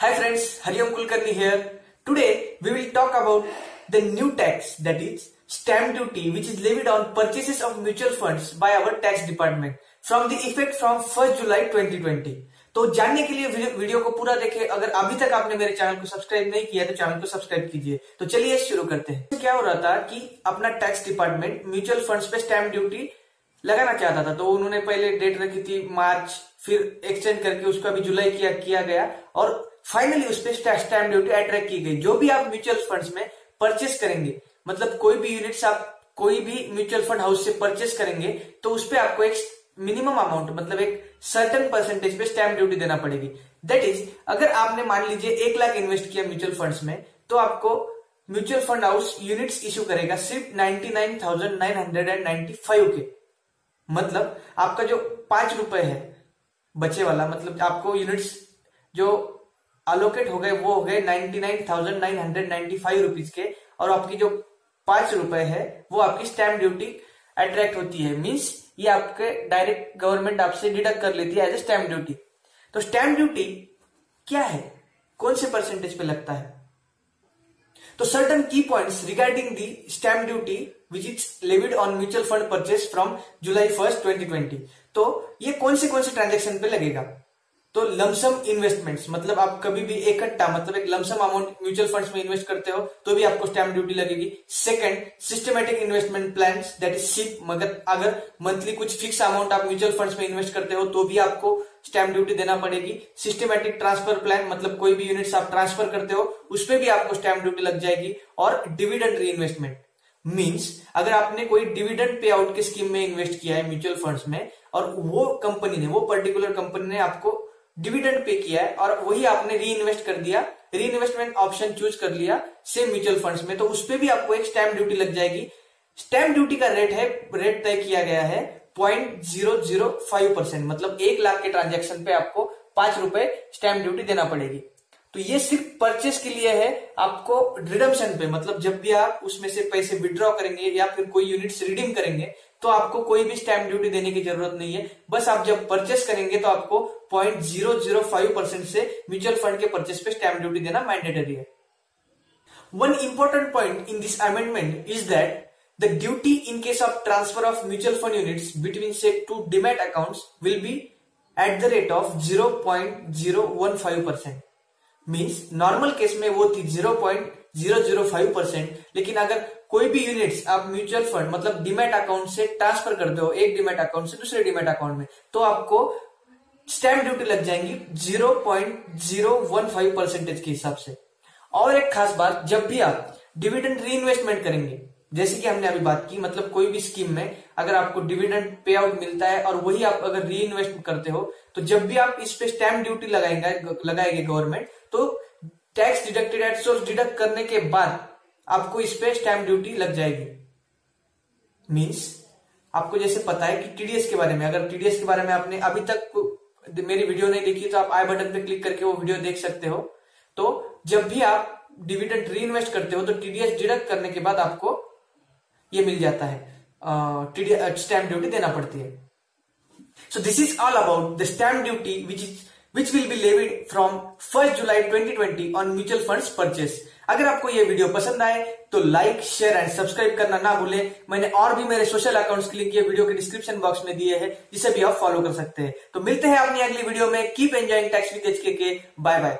Hi friends, Hariam Kulkarni here. Today we will talk about the new tax that is stamp duty which is levied on purchases of mutual funds by our tax department from the effect from 1st July 2020. तो जानने के लिए video को पूरा देखें। अगर अभी तक आपने मेरे चैनल को सब्सक्राइब नहीं किया तो चैनल को सब्सक्राइब कीजिए। तो चलिए शुरू करते हैं। क्या हो रहा था कि अपना टैक्स डिपार्टमेंट म्यूचुअल फंड्स पे स्टैंप ड्यूटी लगाना चाहता था। तो उन्होंने पहले डेट रखी थी मार्च फिर एक्सटेंड करके उसका भी जुलाई किया किया गया। और फाइनली उस पर स्टैम्प ड्यूटी अट्रैक्ट की गई। जो भी आप म्यूचुअल फंड्स में परचेस करेंगे मतलब कोई भी यूनिट्स आप कोई भी म्यूचुअल फंड हाउस से परचेस करेंगे तो उस पर आपको एक मिनिमम अमाउंट मतलब एक सर्टन परसेंटेज पे स्टैम्प ड्यूटी देना पड़ेगी। दैट इज़ अगर आपने मान लीजिए एक लाख इन्वेस्ट किया म्यूचुअल फंड्स में तो आपको mutual fund house units issue करेगा सिर्फ़ ninety nine thousand nine hundred and ninety five के। मतलब आपका जो पाँच रुपए है बचे वाला मतलब आपको यूनिट्स जो अलोकेट हो गए, वो हो गए ninety nine thousand nine hundred ninety five rupees के, और आपकी जो पाँच रुपए है, वो आपकी स्टैम्प ड्यूटी अट्रैक्ट होती है। मीन्स ये आपके डायरेक्ट गवर्नमेंट आपसे डिडक्ट कर लेती है एज ए स्टैम्प ड्यूटी तो स्टैम्प ड्यूटी क्या है? कौन से परसेंटेज पे लगता है? तो सर्टन की points regarding the stamp duty which is levied on mutual fund purchase from July first twenty twenty तो ये कौन से कौन से ट्रांजेक्शन पे लगेगा? तो लमसम इन्वेस्टमेंट्स मतलब आप कभी भी इकट्ठा मतलब एक lump sum amount mutual funds में इन्वेस्ट करते हो तो भी आपको स्टैम्प ड्यूटी लगेगी। Second systematic investment plan that is SIP मगर अगर मंथली कुछ फिक्स अमाउंट आप म्यूचुअल फंड्स में इन्वेस्ट करते हो तो भी आपको स्टैम्प ड्यूटी देना पड़ेगी। सिस्टमेटिक ट्रांसफ़र प्लान मतलब कोई भी यूनिट्स आप ट्रांसफ़र करते हो, उस पर भी आपको स्टैम्प ड्यूटी लग जाएगी। और डिविडेंड री इन्वेस्टमेंट मीन्स अगर आपने कोई डिविडेंड पे आउट के स्कीम में इन्वेस्ट किया है म्यूचुअल फंड्स में, और वो कंपनी ने, वो पर्टिकुलर कंपनी ने आपको डिविडेंड पे किया है और वही आपने री इन्वेस्ट कर दिया। री इन्वेस्टमेंट ऑप्शन चूज़ कर लिया सेम म्यूचुअल फंड में। तो उसपे भी आपको एक स्टैम्प ड्यूटी लग जाएगी। स्टैम्प ड्यूटी का रेट है रेट तय किया गया है point zero zero five percent मतलब एक लाख के ट्रांजेक्शन पे आपको पाँच रुपए स्टैम्प ड्यूटी देना पड़ेगी। तो ये सिर्फ़ परचेस के लिए है, आपको रिडम्शन पे मतलब जब भी आप उसमें से पैसे विड्रॉ करेंगे या फिर कोई यूनिट रिडीम करेंगे तो आपको कोई भी स्टैंप ड्यूटी देने की ज़रूरत नहीं है। बस आप जब परचेस करेंगे तो आपको point zero zero five percent से म्यूचुअल फंड के परचेस पे स्टैंप ड्यूटी देना मैंडेटरी है। One important point in this amendment is that the duty in case of transfer of mutual fund transfer between से to demat between will be at the rate of zero point zero one five percent means normal case में वो थी zero point zero zero five percent लेकिन अगर कोई भी units आप mutual fund मतलब डिमेट अकाउंट से ट्रांसफ़र करते हो, एक डिमेट अकाउंट से दूसरे डिमेट अकाउंट में तो आपको स्टैम्प ड्यूटी लग जाएँगी zero point zero one five percentage के हिसाब से। और एक खास बात, जब भी आप डिविडेंड री इन्वेस्टमेंट करेंगे, जैसे कि हमने अभी बात की मतलब कोई भी स्कीम में अगर आपको डिविडेंड पे आउट मिलता है और वही आप अगर री इन्वेस्ट करते हो तो जब भी आप इस पे स्टैम्प ड्यूटी लगाएँगे लगाएँगे गवर्नमेंट तो tax deducted at source deduct करने के बाद आपको इस पे स्टैम्प ड्यूटी लग जाएगी। मीन्स आपको जैसे पता है कि टीडीएस के बारे में, अगर टीडीएस के बारे में आपने अभी तक मेरी वीडियो नहीं देखी तो आप आई बटन पे क्लिक करके वो वीडियो देख सकते हो। तो जब भी आप डिविडेंड री इन्वेस्ट करते हो तो टीडीएस डिडक्ट करने के बाद आपको ये मिल जाता है। स्टैम्प ड्यूटी देना पड़ती है। So this is all about the stamp duty which is which will be levied from first July 2020 on mutual fund purchase अगर आपको ये वीडियो पसंद आए तो लाइक शेयर एंड सब्सक्राइब करना ना भूलें। मैंने और भी मेरे सोशल अकाउंट्स के लिंक ये वीडियो के डिस्क्रिप्शन बॉक्स में दिए हैं, जिसे भी आप फॉलो कर सकते हैं। तो मिलते हैं अपनी अगली वीडियो में। Keep enjoying tax with HK के। Bye bye